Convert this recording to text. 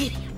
Get